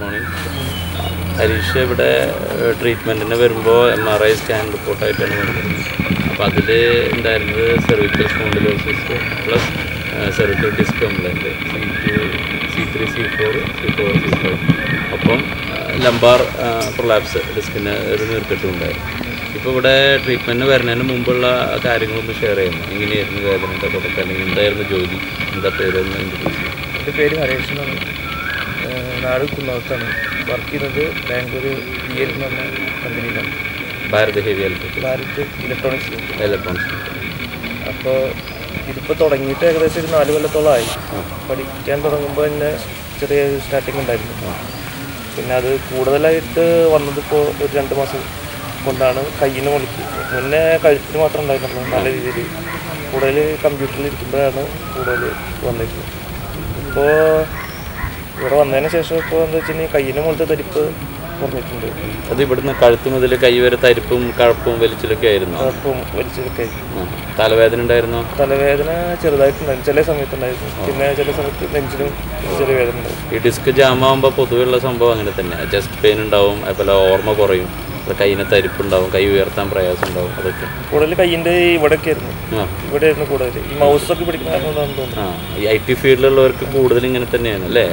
Morning Harish ഇവിടെ ട്രീറ്റ്മെന്റിന് വരുമ്പോൾ എം ആർ ഐ സ്കാൻ റിപ്പോർട്ടായിട്ടാണ് വരുന്നത്. അപ്പോൾ അതിൽ ഉണ്ടായിരുന്നത് cervical spondylosis plus cervical disc complaint C two C three C four C four C five ഒപ്പം ലംബാർ പ്രൊലാപ്സ് ഡിസ്കിന് ഒരു നീർക്കെട്ടും ഉണ്ടായിരുന്നു. ഇപ്പോൾ ഇവിടെ ട്രീറ്റ്മെന്റിന് വരുന്നതിന് മുമ്പുള്ള കാര്യങ്ങളൊന്ന് ഷെയർ ചെയ്യുന്നു എങ്ങനെയായിരുന്നു വേദനയുടെ തുടക്കം? അല്ലെങ്കിൽ എന്തായിരുന്നു ജോലി? എന്താ പേരൊന്ന് എന്റെ പേര് ഹരീഷ് എന്നാണ്. നാട് കുന്നകത്താണ് വർക്ക് ചെയ്യുന്നത് ബാംഗ്ലൂർ ബി എൽ എന്ന് പറഞ്ഞ കമ്പനിയിലാണ് Bharat heavy electric Bharat electronics electronics അപ്പോൾ ഇതിപ്പോൾ തുടങ്ങിയിട്ട് ഏകദേശം ഒരു നാല് കൊല്ലത്തോളമായി പഠിക്കാൻ തുടങ്ങുമ്പോൾ തന്നെ ചെറിയ സ്റ്റാർട്ടിങ് ഉണ്ടായിരുന്നു. പിന്നെ അത് കൂടുതലായിട്ട് വന്നതിപ്പോൾ ഒരു രണ്ട് മാസം കൊണ്ടാണ് കയ്യിന് മുളിക്ക് മുന്നേ കഴുത്തിന് മാത്രം ഉണ്ടായിരുന്നുള്ളൂ നല്ല രീതിയിൽ കൂടുതൽ കമ്പ്യൂട്ടറിൽ ഇരിക്കുമ്പോഴാണ് കൂടുതൽ വന്നിരിക്കുന്നത് ഇപ്പോൾ ഇവിടെ വന്നതിന് ശേഷം ഇപ്പോൾ എന്താ വെച്ചിട്ടുണ്ടെങ്കിൽ കയ്യിന് മുകളിലത്തെ തരിപ്പ് കുറഞ്ഞിട്ടുണ്ട്. അത് ഇവിടുന്ന് കഴുത്ത് മുതൽ കൈ വരെ തരിപ്പും കഴപ്പും വലിച്ചിലൊക്കെ ആയിരുന്നു? കഴപ്പും വലിച്ചിലൊക്കെ തലവേദന ഉണ്ടായിരുന്നു? തലവേദന ചെറുതായിട്ടുണ്ടായിരുന്നു. ചില സമയത്തുണ്ടായിരുന്നു. പിന്നെ ചില സമയത്ത് നെഞ്ചിലും ചെറിയ വേദന ഉണ്ടായിരുന്നു ഈ ഡിസ്ക് ജാം ആകുമ്പോൾ പൊതുവെയുള്ള സംഭവം അങ്ങനെ തന്നെ. ചെസ്റ്റ് പെയിൻ ഉണ്ടാവും അതുപോലെ ഓർമ്മ കുറയും. അത് കയ്യിന് തരിപ്പുണ്ടാവും കൈ ഉയർത്താൻ പ്രയാസം ഉണ്ടാവും അതൊക്കെ. കൂടുതൽ കയ്യിന്റെ ഇവിടെയൊക്കെ ആയിരുന്നു ഇവിടെ ആയിരുന്നു കൂടുതൽ. ഈ മൗസൊക്കെ പിടിക്കുന്ന പിടിക്കുന്നതാണെന്ന് തോന്നുന്നു. ഈ ഐ ടി ഫീൽഡിലുള്ളവർക്ക് കൂടുതൽ ഇങ്ങനെ തന്നെയാണ് അല്ലേ?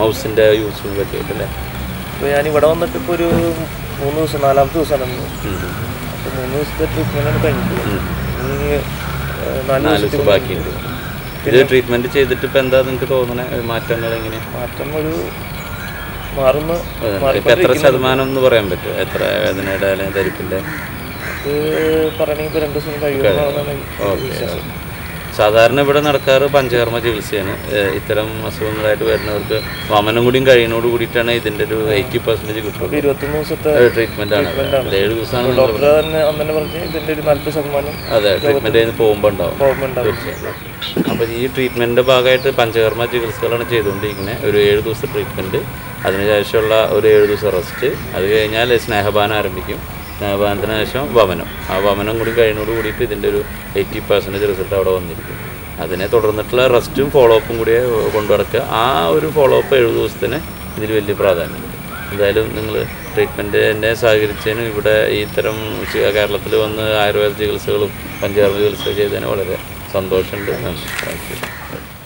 മൗസിന്റെ യൂസും ഒക്കെ ആയിട്ട് അല്ലേ? അപ്പോൾ ഞാൻ ഇവിടെ വന്നിട്ട് ഇപ്പോൾ ഒരു മൂന്ന് ദിവസം നാലാമത്തെ ദിവസമാണ്. അപ്പോൾ മൂന്ന് ദിവസത്തെ ട്രീറ്റ്മെന്റാണ് ഏഹ്, നാല് ബാക്കിയുണ്ട്. ഇത് ട്രീറ്റ്മെന്റ് ചെയ്തിട്ട് ഇപ്പോൾ എന്താ നിങ്ങൾക്ക് തോന്നണേ? മാറ്റങ്ങൾ എങ്ങനെയാണ് മാറ്റം ഒരു മാറുന്ന എത്ര ശതമാനം എന്ന് പറയാൻ പറ്റും എത്ര വേദനയുടെ അല്ലെങ്കിൽ ധരിപ്പിന്റെ അത് പറയണെങ്കിൽ ഇപ്പോൾ രണ്ട് ദിവസം കഴിയുമെന്നാണ് സാധാരണ ഇവിടെ നടക്കാറ് പഞ്ചകർമ്മ ചികിത്സയാണ്. ഇത്തരം അസുഖങ്ങളായിട്ട് വരുന്നവർക്ക് വമനം കൂടിയും കഴിയുന്നതോട് കൂടിയിട്ടാണ് ഇതിന്റെ ഒരു എയ്റ്റി പെർസെന്റേജ് കിട്ടുന്നത് ഇരുപത്തൊന്ന് ദിവസത്തെ ട്രീറ്റ്മെന്റ് ആണ്. ഏഴ് ദിവസമാണ് ഡോക്ടർ തന്നെ അന്ന് പറഞ്ഞ് ഇതിന്റെ ഒരു നാൽപ്പത് ശതമാനം അതെ ട്രീറ്റ്മെന്റ് കഴിഞ്ഞ് പോകുമ്പോൾ ഉണ്ടാവും. ഉണ്ടാവും. തീർച്ചയായും അപ്പോൾ ഈ ട്രീറ്റ്മെന്റിന്റെ ഭാഗമായിട്ട് പഞ്ചകർമ്മ ചികിത്സകളാണ് ചെയ്തുകൊണ്ടിരിക്കുന്നത്. ഒരു ഏഴ് ദിവസത്തെ ട്രീറ്റ്മെന്റ് അതിനുശേഷമുള്ള ഒരു ഏഴ് ദിവസം റെസ്റ്റ് അത് കഴിഞ്ഞാൽ സ്നേഹപാനം ആരംഭിക്കും. സ്നേഹപാനത്തിന് ശേഷം വമനം. ആ വമനം കൂടി കഴിയുന്നതോട് കൂടിയിട്ട് ഇതിന്റെ ഒരു എയ്റ്റി പെർസെന്റേജ് റിസൾട്ട് അവിടെ വന്നിരിക്കും. അതിനെ തുടർന്നിട്ടുള്ള റെസ്റ്റും ഫോളോ അപ്പും കൂടി കൊണ്ടുനടക്കുക ആ ഒരു ഫോളോ അപ്പ് ഏഴ് ദിവസത്തിന് ഇതിൽ വലിയ പ്രാധാന്യമുണ്ട് എന്തായാലും നിങ്ങൾ ട്രീറ്റ്മെന്റിനെ സഹകരിച്ചതിനും ഇവിടെ ഈ ഇത്തരം കേരളത്തിൽ വന്ന് ആയുർവേദ ചികിത്സകളും പഞ്ചകർമ്മ ചികിത്സ ചെയ്തതിന് വളരെ സന്തോഷമുണ്ട്. നന്ദി. Thank you